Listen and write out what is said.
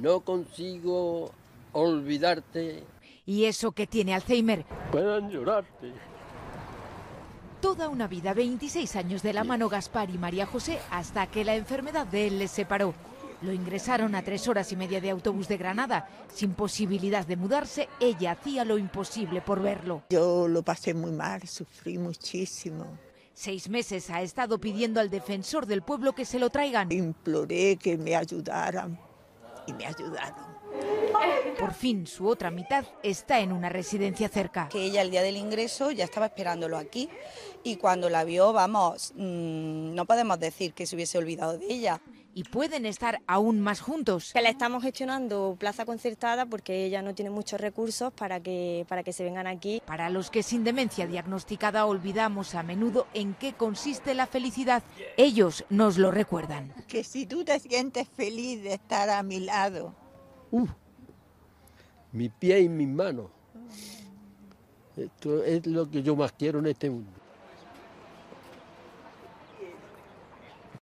No consigo olvidarte. Y eso que tiene Alzheimer. Puedan llorarte. Toda una vida, 26 años de la mano Gaspar y María José, hasta que la enfermedad de él les separó. Lo ingresaron a tres horas y media de autobús de Granada. Sin posibilidad de mudarse, ella hacía lo imposible por verlo. Yo lo pasé muy mal, sufrí muchísimo. Seis meses ha estado pidiendo al defensor del pueblo que se lo traigan. Imploré que me ayudaran y me ayudaron. Por fin, su otra mitad está en una residencia cerca. Que ella el día del ingreso ya estaba esperándolo aquí y cuando la vio, vamos, mmm, no podemos decir que se hubiese olvidado de ella. Y pueden estar aún más juntos. Que le estamos gestionando plaza concertada porque ella no tiene muchos recursos para que, para que se vengan aquí. Para los que sin demencia diagnosticada olvidamos a menudo en qué consiste la felicidad, ellos nos lo recuerdan. Que si tú te sientes feliz de estar a mi lado, uh, mi pie y mis manos. Esto es lo que yo más quiero en este mundo.